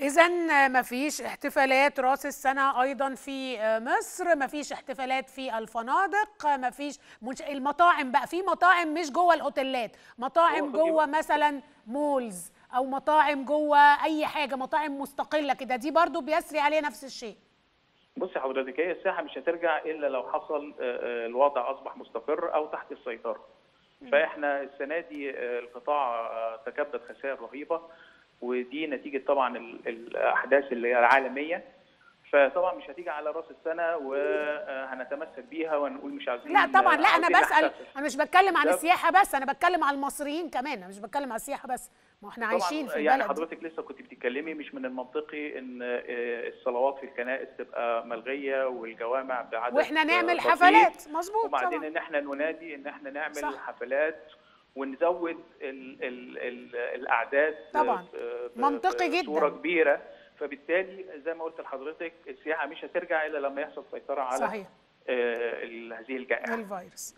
إذا مفيش احتفالات رأس السنة أيضا في مصر مفيش احتفالات في الفنادق مفيش منش... المطاعم بقى في مطاعم مش جوه الأوتيلات مطاعم جوه مثلا مولز أو مطاعم جوه أي حاجة مطاعم مستقلة كده دي برضو بيسري عليها نفس الشيء. بصي حضرتك هي الساحة مش هترجع إلا لو حصل آه، آه، الوضع أصبح مستقر أو تحت السيطرة. فإحنا السنة دي آه، القطاع آه، تكبد خسائر رهيبة. ودي نتيجة طبعا ال- الأحداث اللي هي العالمية فطبعا مش هتيجي على رأس السنة وهنتمسك بيها ونقول مش عايزين لا طبعا لا بسأل نحتفل. أنا مش بتكلم عن السياحة بس أنا بتكلم عن المصريين كمان أنا مش بتكلم عن السياحة بس ما إحنا عايشين في يعني البلد حضرتك لسه كنت بتتكلمي مش من المنطقي إن آه، الصلوات في الكنائس تبقى ملغية والجوامع بعدد وإحنا نعمل. حفلات مظبوط وبعدين طبعا إن إحنا ننادي إن إحنا نعمل. صح. حفلات ونزود ال ال ال الأعداد طبعا. منطقي جدا. بصوره كبيرة فبالتالي زي ما قلت لحضرتك السياحة مش هترجع إلا لما يحصل سيطرة على صحيح آه، هذه الجائحة الفيروس